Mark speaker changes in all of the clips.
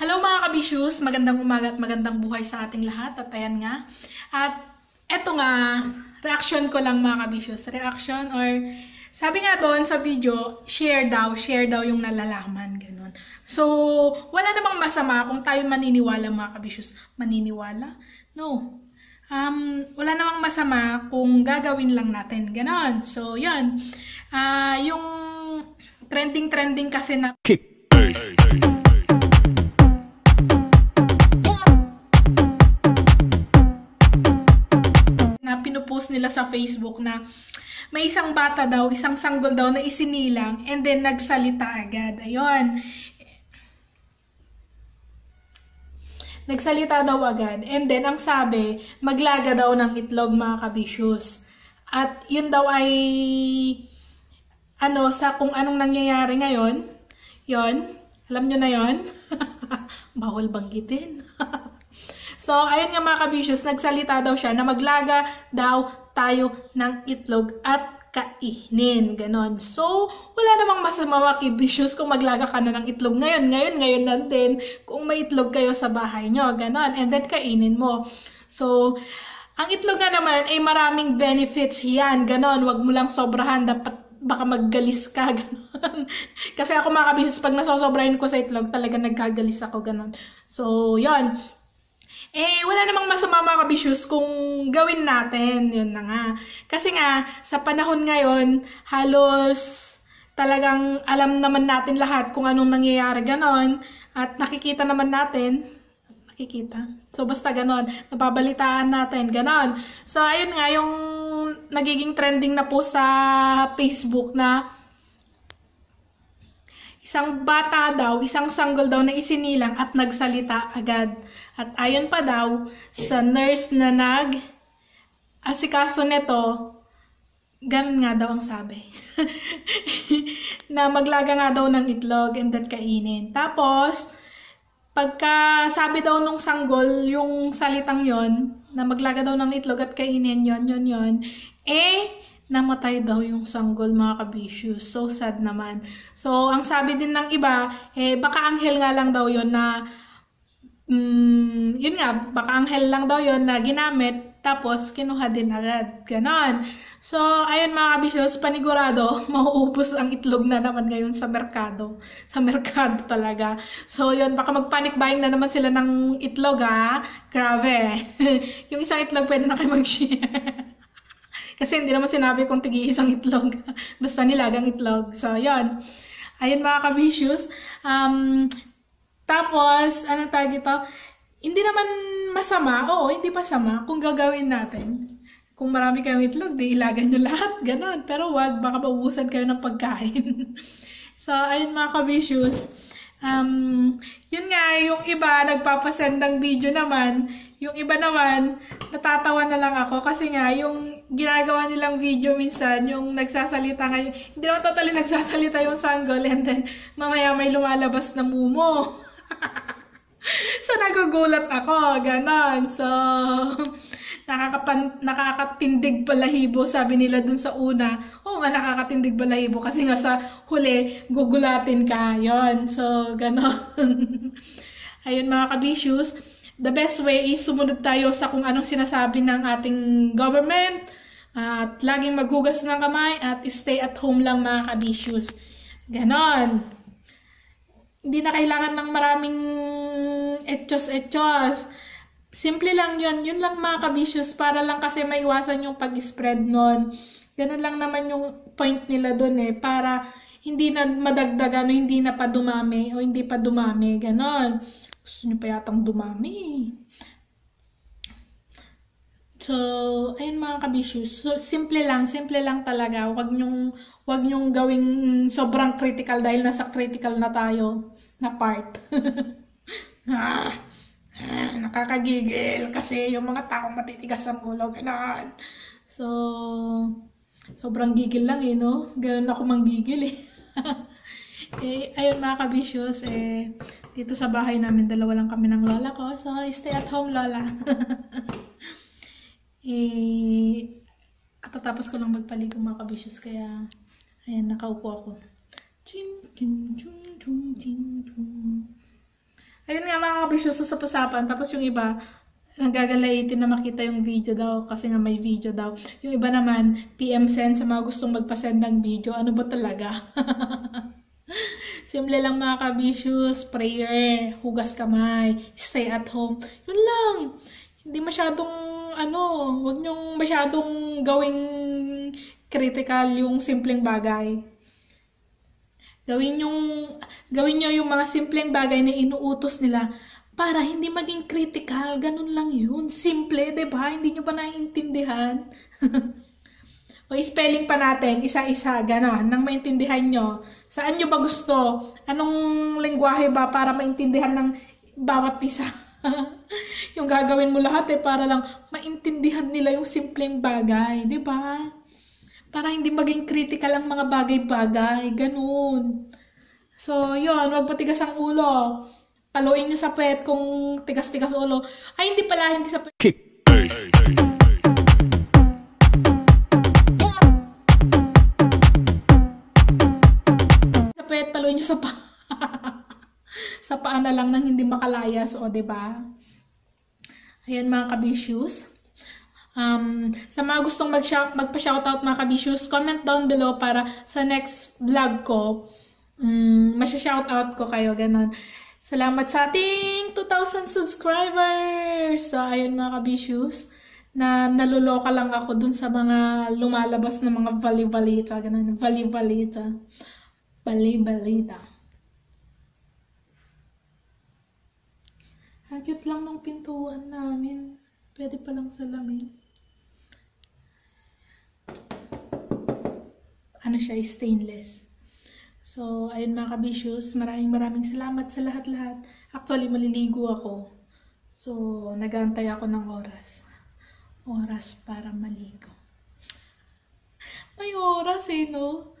Speaker 1: Hello mga kabisyoos, magandang umaga at magandang buhay sa ating lahat at ayan nga. At eto nga, reaction ko lang mga kabisyoos. Reaction or sabi nga doon sa video, share daw, share daw yung nalalaman, ganun. So, wala namang masama kung tayo maniniwala mga kabisyoos. Maniniwala? No. Um, wala namang masama kung gagawin lang natin, ganun. So, yun. Ah, yung trending-trending kasi na
Speaker 2: Kick.
Speaker 1: Nila sa Facebook na may isang bata daw, isang sanggol daw na isinilang and then nagsalita agad. Ayun. Nagsalita daw agad. And then, ang sabi, maglaga daw ng itlog mga kabisyos. At yun daw ay, ano, sa kung anong nangyayari ngayon, yon alam nyo na yon Bawal banggitin. So, ayun nga mga kabisyos, nagsalita daw siya na maglaga daw tayo ng itlog at kainin. Ganon. So, wala namang masama mga kabisyos kung maglaga ka na ng itlog ngayon. Ngayon, ngayon na din, kung may itlog kayo sa bahay nyo. Ganon. And then, kainin mo. So, ang itlog nga naman ay maraming benefits yan. Ganon. Huwag mo lang sobrahan. Dapat baka maggalis ka, ganon. Kasi ako mga kabisyos, pag nasosobrahin ko sa itlog, talaga nagkagalis ako, ganon. So, yon eh, wala namang masama mga kabisyos kung gawin natin. Yun na nga. Kasi nga, sa panahon ngayon, halos talagang alam naman natin lahat kung anong nangyayari ganon. At nakikita naman natin, nakikita. So, basta ganon. Napabalitaan natin, ganon. So, ayun nga, yung nagiging trending na po sa Facebook na Isang bata daw, isang sanggol daw na isinilang at nagsalita agad. At ayon pa daw sa nurse na nag asikaso nito, ganun nga daw ang sabi. na maglaga nga daw ng itlog and then kainin. Tapos, pagka sabi daw nung sanggol, yung salitang yon na maglaga daw ng itlog at kainin yon yon yon eh, namatay daw yung sanggol mga kabisyo. So sad naman. So, ang sabi din ng iba, eh, baka anghel nga lang daw yon na, mm, yun nga, baka anghel lang daw yon na ginamit, tapos kinuha din agad. Ganon. So, ayun mga kabisyos, panigurado, mauubos ang itlog na naman ngayon sa merkado. Sa merkado talaga. So, yun, baka magpanic buying na naman sila ng itlog, ha? Grabe. yung isang itlog pwede na kayo mag-share. Kasi hindi naman sinabi kung tigi isang itlog. Basta nilagang itlog. So, yun. Ayun mga ka-vicious. Um, tapos, anong tawag ito? Hindi naman masama. Oo, hindi pa sama kung gagawin natin. Kung marami kayong itlog, di ilagan nyo lahat. Ganon. Pero wag, baka maubusan kayo ng pagkain. so, ayun mga ka-vicious. Um, yun nga, yung iba, nagpapasend ng video naman. Yung iba naman, natatawa na lang ako kasi nga, yung ginagawa nilang video minsan, yung nagsasalita ngayon, hindi naman totally nagsasalita yung sanggol and then mamaya may lumalabas na mumo. so, nagugulat ako, ganon. So, nakakapan, nakakatindig balahibo, sabi nila dun sa una. Oo nga, nakakatindig balahibo kasi nga sa huli, gugulatin ka. Yon So, ganon. Ayun mga kabissues, the best way is sumunod tayo sa kung anong sinasabi ng ating government at laging maghugas ng kamay at stay at home lang mga kabissues. Ganon. Hindi na kailangan ng maraming etchos-etchos Simple lang yun. Yun lang mga kabisyo's para lang kasi maiwasan yung pag-spread nun. Ganun lang naman yung point nila dun eh. Para hindi na madagdagan o hindi na pa dumami o hindi pa dumami. Ganon. Gusto nyo pa yatang dumami. So, ayun mga kabisyo's. So, simple lang. Simple lang talaga. Huwag nyong, huwag nyong gawing sobrang critical dahil nasa critical na tayo na part. ah nakakagigil kasi yung mga taong matitigas ang ulo, ganon. So, sobrang gigil lang eh, no? Ganon ako manggigil eh. eh, ayun mga kabisyos, eh, dito sa bahay namin, dalawa lang kami ng lola ko. So, stay at home, lola. eh, katatapos ko lang magpaligo mga kabisyos, kaya, ayan, nakaupo ako. Ching, ching, ching, ching, ching, ching. Ayun nga mga kabisyoso sa pasapan. Tapos yung iba, nagagalaitin na makita yung video daw kasi nga may video daw. Yung iba naman, PM send sa mga gustong magpasend ng video. Ano ba talaga? Simple lang mga kabisyoos, prayer, hugas kamay, stay at home. Yun lang. Hindi masyadong, ano, huwag niyong masyadong gawing critical yung simpleng bagay. Gawin yung gawin niyo yung mga simpleng bagay na inuutos nila para hindi maging critical. Ganun lang yun. Simple, 'di ba? Hindi niyo pa naiintindihan. o spelling pa natin, isa-isa, gano'n, nang maintindihan nyo. Saan nyo ba gusto? Anong lengguwahe ba para maintindihan ng bawat isa? yung gagawin mo lahat eh, para lang maintindihan nila yung simpleng bagay, di ba? Para hindi maging critical ang mga bagay-bagay. Ganun. So, yun. Huwag patigas ang ulo. Paluin nyo sa pet kung tigas-tigas ulo. Ay, hindi pala. Hindi sa pet. Kick. Sa pet, paluin nyo sa pa. sa paa na lang nang hindi makalayas. O, ba diba? Ayan mga kabissues. Um, sa mga gustong mag magpa-shoutout mga kabissues, comment down below para sa next vlog ko, um, masya-shoutout ko kayo, ganun. Salamat sa ating 2,000 subscribers! So, ayun mga kabissues, na naluloka lang ako dun sa mga lumalabas na mga vali-balita, ganun, vali-balita, bali-balita. Ang cute lang ng pintuan namin. Pwede palang salamin. Ano siya, stainless. So, ayun mga kabisyo's, maraming maraming salamat sa lahat-lahat. Actually, maliligo ako. So, nagantay ako ng oras. Oras para maligo. May oras eh, no?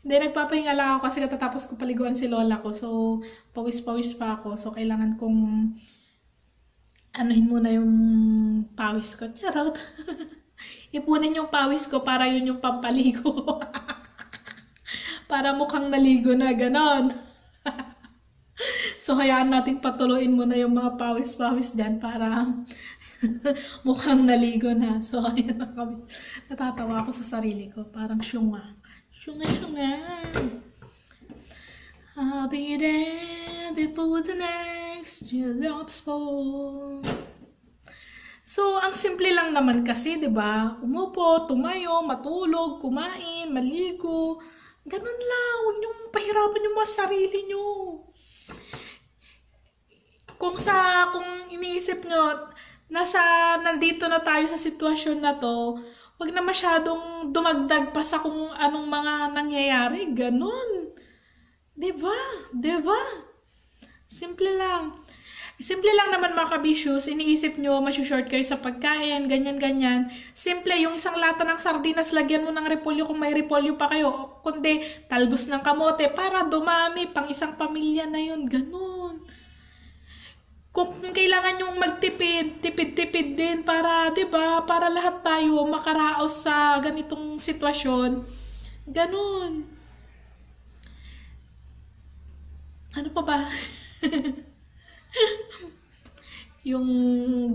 Speaker 1: Hindi, nagpapahinga lang ako kasi katatapos ko paliguan si lola ko. So, pawis-pawis pa ako. So, kailangan kong anuhin muna yung pawis ko. Charot. Ipunin yung pawis ko para yun yung pampaligo. para mukhang naligo na, ganon. so, hayaan natin patuloyin muna yung mga pawis-pawis dyan para mukhang naligo na. So, ayun na. Natatawa ako sa sarili ko. Parang syunga. Syunga, syunga. I'll be there before the next drops fall. So, ang simple lang naman kasi, 'di ba? Umupo, tumayo, matulog, kumain, maligo. Ganun lang, huwag niyo pahirapan yung mga sarili niyo. Kung sa kung iniisip niyo nasa nandito na tayo sa sitwasyon na 'to, wag na masyadong dumagdag pa sa kung anong mga nangyayari, ganun. 'Di ba? 'Di ba? Simple lang. Simple lang naman mga kabisyo's, iniisip nyo, masyushort kayo sa pagkain, ganyan-ganyan. Simple, yung isang lata ng sardinas, lagyan mo ng repolyo kung may repolyo pa kayo. Kundi, talbos ng kamote para dumami, pang isang pamilya na yun, ganun. Kung kailangan yung magtipid, tipid-tipid din para, 'di ba, para lahat tayo makaraos sa ganitong sitwasyon. Ganun. Ano pa ba? yung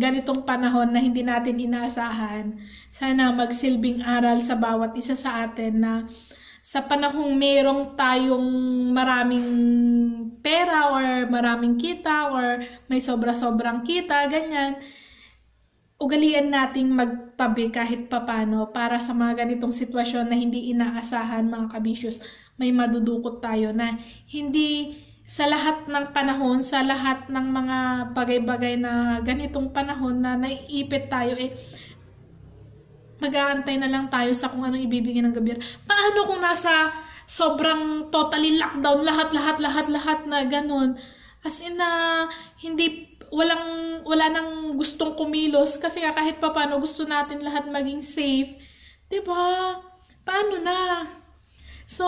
Speaker 1: ganitong panahon na hindi natin inaasahan, sana magsilbing aral sa bawat isa sa atin na sa panahong merong tayong maraming pera or maraming kita or may sobra-sobrang kita, ganyan, ugalian nating magtabi kahit papano para sa mga ganitong sitwasyon na hindi inaasahan mga kabisyos, may madudukot tayo na hindi sa lahat ng panahon, sa lahat ng mga bagay-bagay na ganitong panahon na naiipit tayo, eh, mag-aantay na lang tayo sa kung anong ibibigay ng gobyerno. Paano kung nasa sobrang totally lockdown, lahat, lahat, lahat, lahat na ganun? As in na, hindi, walang, wala nang gustong kumilos kasi kahit pa paano gusto natin lahat maging safe. ba diba? Paano na? So,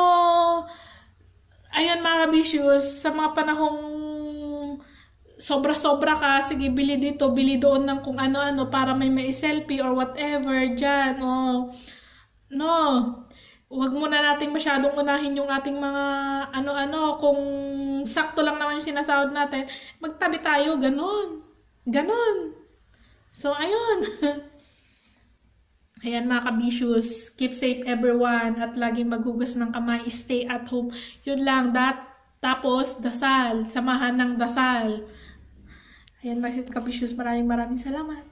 Speaker 1: ayun mga kabisyo's, sa mga panahong sobra-sobra ka, sige, bili dito, bili doon ng kung ano-ano para may may selfie or whatever dyan. Oh. No. Huwag muna nating masyadong unahin yung ating mga ano-ano. Kung sakto lang naman yung sinasahod natin, magtabi tayo, ganun. Ganun. So, ayun. Ayan mga kabisyo's, keep safe everyone at laging maghugas ng kamay, stay at home. Yun lang, that, tapos dasal, samahan ng dasal. Ayan mga kabisyo's, maraming maraming salamat.